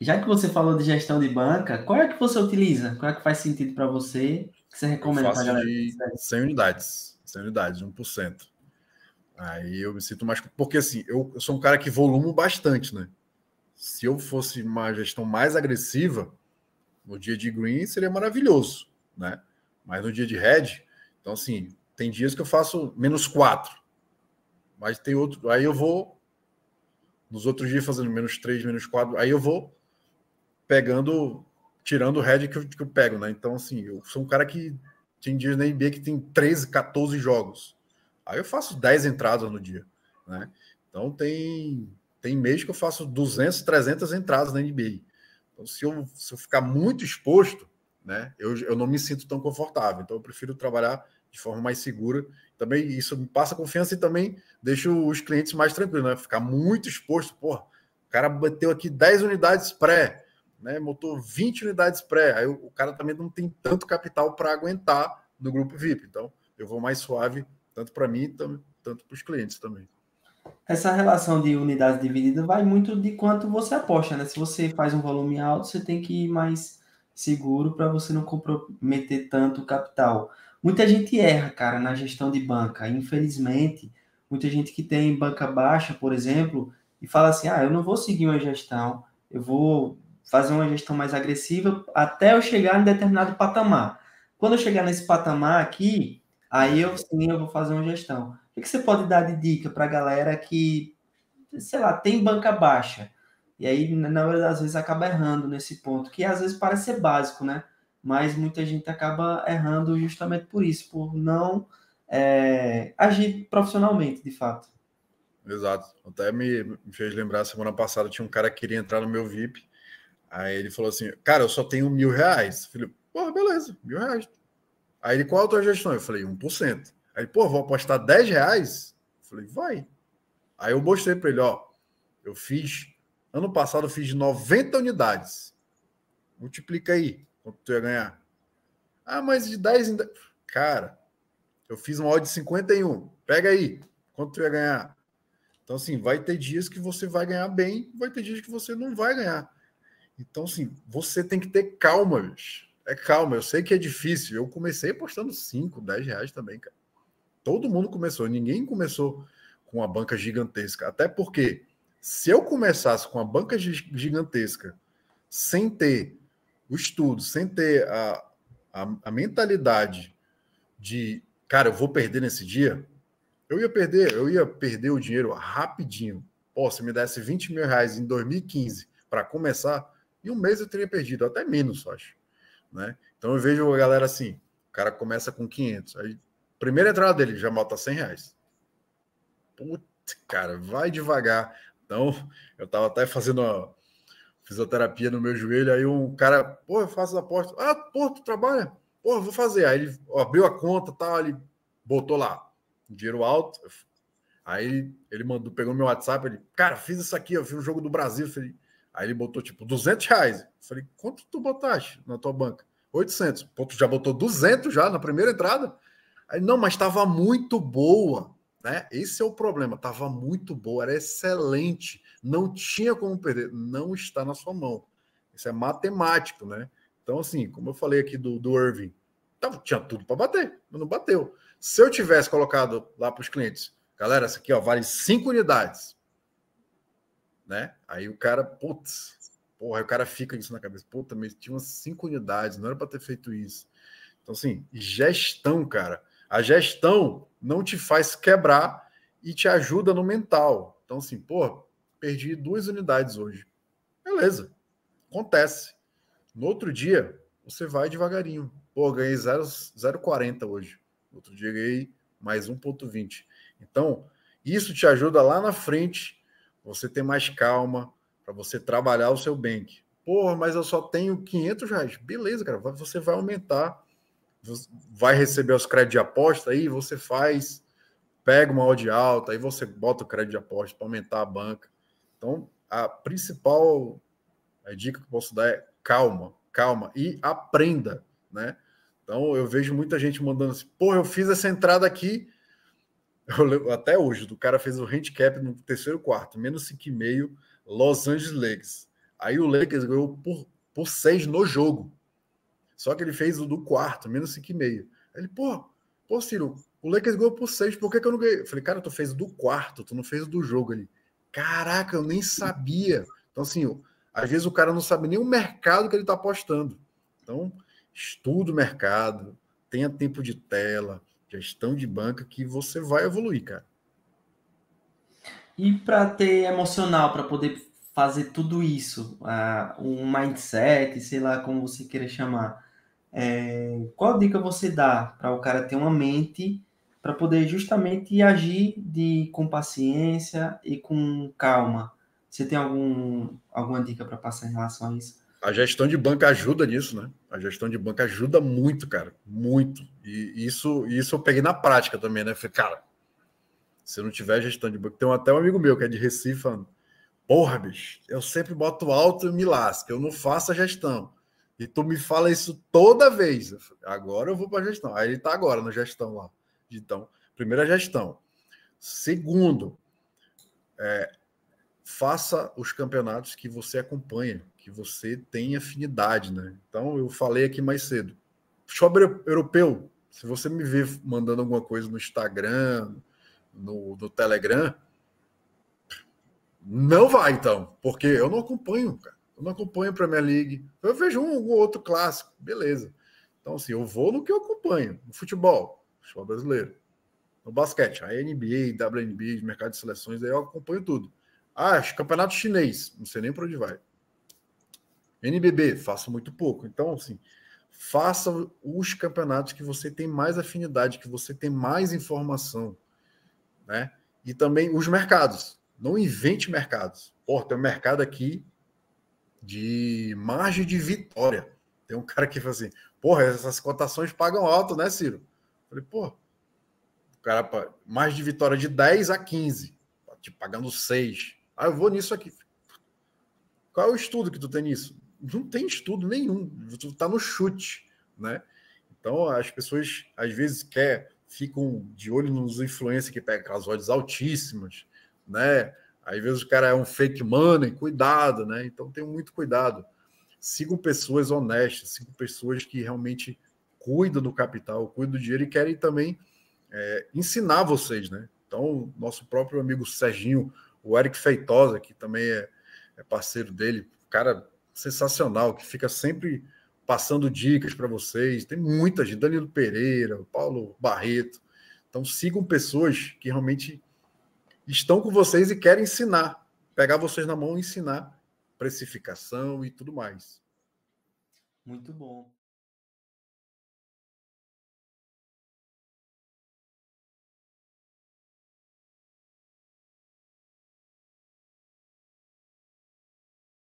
já que você falou de gestão de banca, qual é que você utiliza? Qual é que faz sentido para você? Que você recomenda para a galera? De 100 unidades, 100 unidades, 1%. Aí eu me sinto mais. Porque assim, eu, eu sou um cara que volumo bastante, né? Se eu fosse uma gestão mais agressiva, no dia de green seria maravilhoso, né? Mas no dia de red, então assim, tem dias que eu faço menos 4. Mas tem outro. Aí eu vou. Nos outros dias fazendo menos 3, menos 4. Aí eu vou pegando. Tirando o red que eu, que eu pego, né? Então, assim, eu sou um cara que tem dias na NBA que tem 13, 14 jogos. Aí eu faço 10 entradas no dia, né? Então tem tem mês que eu faço 200, 300 entradas na NBA. Então se eu, se eu ficar muito exposto, né, eu, eu não me sinto tão confortável. Então eu prefiro trabalhar de forma mais segura. Também isso me passa confiança e também deixa os clientes mais tranquilos, né? Ficar muito exposto, porra, o cara bateu aqui 10 unidades pré, né? Motor 20 unidades pré. Aí o, o cara também não tem tanto capital para aguentar no grupo VIP. Então eu vou mais suave tanto para mim, tanto para os clientes também. Essa relação de unidade dividida vai muito de quanto você aposta, né? Se você faz um volume alto, você tem que ir mais seguro para você não comprometer tanto o capital. Muita gente erra, cara, na gestão de banca. Infelizmente, muita gente que tem banca baixa, por exemplo, e fala assim: ah, eu não vou seguir uma gestão, eu vou fazer uma gestão mais agressiva até eu chegar em determinado patamar. Quando eu chegar nesse patamar aqui, Aí eu sim eu vou fazer uma gestão. O que você pode dar de dica para a galera que, sei lá, tem banca baixa? E aí, na verdade, às vezes acaba errando nesse ponto, que às vezes parece ser básico, né? Mas muita gente acaba errando justamente por isso, por não é, agir profissionalmente, de fato. Exato. Até me, me fez lembrar, semana passada tinha um cara que queria entrar no meu VIP. Aí ele falou assim: Cara, eu só tenho mil reais. Eu falei, pô, beleza, mil reais Aí ele, qual a tua gestão? Eu falei, 1%. Aí, pô, vou apostar 10 reais? Eu falei, vai. Aí eu mostrei para ele, ó, eu fiz, ano passado eu fiz 90 unidades. Multiplica aí, quanto tu ia ganhar. Ah, mas de 10 em 10... Cara, eu fiz uma odd de 51. Pega aí, quanto tu ia ganhar. Então, assim, vai ter dias que você vai ganhar bem, vai ter dias que você não vai ganhar. Então, assim, você tem que ter calma, bicho. É calma, eu sei que é difícil. Eu comecei apostando 5, 10 reais também, cara. Todo mundo começou, ninguém começou com uma banca gigantesca. Até porque, se eu começasse com uma banca gigantesca, sem ter o estudo, sem ter a, a, a mentalidade de, cara, eu vou perder nesse dia, eu ia perder, eu ia perder o dinheiro rapidinho. Pô, se me desse 20 mil reais em 2015 para começar, em um mês eu teria perdido, até menos, acho né? Então eu vejo a galera assim, o cara começa com 500, aí primeira entrada dele já bota 100 reais. Putz, cara, vai devagar. Então eu tava até fazendo uma fisioterapia no meu joelho, aí um cara, pô, eu faço aposta. Ah, pô, tu trabalha? Pô, vou fazer. Aí ele abriu a conta, tal, ele botou lá, dinheiro alto. Aí ele mandou, pegou meu WhatsApp, ele, cara, fiz isso aqui, eu fiz um jogo do Brasil, falei, Aí ele botou tipo 200 reais. Eu falei, quanto tu botaste na tua banca? 800. Pô, tu já botou 200 já na primeira entrada? Aí, não, mas estava muito boa, né? Esse é o problema. Estava muito boa, era excelente. Não tinha como perder. Não está na sua mão. Isso é matemático, né? Então, assim, como eu falei aqui do, do Irving, tava, tinha tudo para bater, mas não bateu. Se eu tivesse colocado lá para os clientes, galera, essa aqui ó, vale 5 unidades né? Aí o cara, putz, porra, aí o cara fica isso na cabeça, puta, mas tinha umas cinco unidades, não era para ter feito isso. Então, assim, gestão, cara. A gestão não te faz quebrar e te ajuda no mental. Então, assim, pô, perdi duas unidades hoje. Beleza, acontece. No outro dia, você vai devagarinho. Pô, ganhei 0,40 hoje. No outro dia, ganhei mais 1,20. Então, isso te ajuda lá na frente você ter mais calma, para você trabalhar o seu bank. Porra, mas eu só tenho 500 reais. Beleza, cara, você vai aumentar, vai receber os créditos de aposta, aí você faz, pega uma odd alta, aí você bota o crédito de aposta para aumentar a banca. Então, a principal a dica que eu posso dar é calma, calma e aprenda, né? Então, eu vejo muita gente mandando assim, porra, eu fiz essa entrada aqui, eu, até hoje, o cara fez o handicap no terceiro quarto, menos 5,5, Los Angeles Lakers. Aí o Lakers ganhou por, por seis no jogo. Só que ele fez o do quarto, menos 5,5. Ele, pô, pô, Ciro, o Lakers ganhou por seis, por que, que eu não ganhei? Eu falei, cara, tu fez o do quarto, tu não fez o do jogo ali. Caraca, eu nem sabia. Então, assim, às vezes o cara não sabe nem o mercado que ele está apostando. Então, estuda o mercado, tenha tempo de tela, gestão de banca, que você vai evoluir, cara. E para ter emocional, para poder fazer tudo isso, uh, um mindset, sei lá como você queira chamar, é, qual dica você dá para o cara ter uma mente para poder justamente agir de, com paciência e com calma? Você tem algum, alguma dica para passar em relação a isso? A gestão de banca ajuda nisso, né? A gestão de banca ajuda muito, cara, muito. E isso, isso eu peguei na prática também, né? Falei, cara, se não tiver gestão de banca, tem até um amigo meu que é de Recife falando, porra, bicho, eu sempre boto alto e me lasco, eu não faço a gestão. E tu me fala isso toda vez. Agora eu vou para gestão. Aí ele está agora na gestão lá. Então, primeira gestão. Segundo, é, faça os campeonatos que você acompanha, que você tem afinidade, né? Então, eu falei aqui mais cedo. Futebol europeu, se você me ver mandando alguma coisa no Instagram, no, no Telegram, não vai então, porque eu não acompanho, cara. Eu não acompanho a Premier League. Eu vejo um ou outro clássico, beleza. Então, assim, eu vou no que eu acompanho. No futebol, futebol brasileiro. No basquete, a NBA, WNBA, mercado de seleções, aí eu acompanho tudo. Ah, campeonato chinês, não sei nem para onde vai. NBB, faço muito pouco. Então, assim, faça os campeonatos que você tem mais afinidade, que você tem mais informação, né? E também os mercados. Não invente mercados. Pô, tem um mercado aqui de margem de vitória. Tem um cara que fala assim: porra, essas cotações pagam alto, né, Ciro? Falei, pô, o cara, margem de vitória de 10 a 15, te pagando 6. Ah, eu vou nisso aqui. Qual é o estudo que tu tem nisso? Não tem estudo nenhum. Tu tá no chute, né? Então, as pessoas às vezes quer, ficam de olho nos influencers que pegam aquelas odds altíssimas, né? Às vezes o cara é um fake money, cuidado, né? Então tenham muito cuidado. Sigam pessoas honestas, sigam pessoas que realmente cuidam do capital, cuidam do dinheiro e querem também é, ensinar vocês, né? Então, nosso próprio amigo Serginho, o Eric Feitosa, que também é, é parceiro dele, cara sensacional, que fica sempre passando dicas para vocês. Tem muita gente, Danilo Pereira, Paulo Barreto. Então, sigam pessoas que realmente estão com vocês e querem ensinar, pegar vocês na mão e ensinar precificação e tudo mais. Muito bom.